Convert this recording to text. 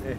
ね。